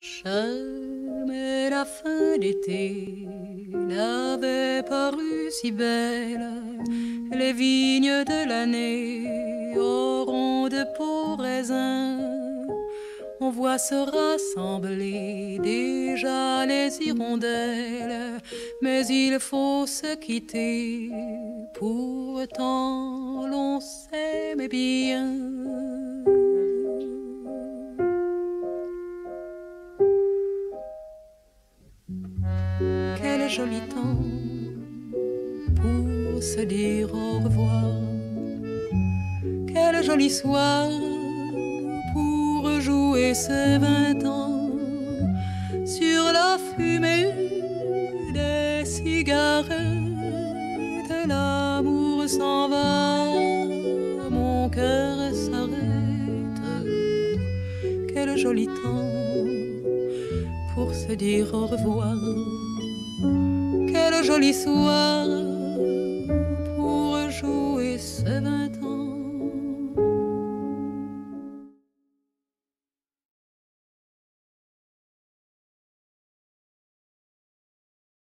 Jamais la fin d'été n'avait paru si belle. Les vignes de l'année auront de beaux raisins. On voit se rassembler déjà les hirondelles, mais il faut se quitter. Pourtant, l'on s'aime bien. Joli temps pour se dire au revoir. Quel joli soir pour jouer ces vingt ans sur la fumée des cigarettes. L'amour s'en va, mon cœur s'arrête. Quel joli temps pour se dire au revoir joli soir pour jouer ce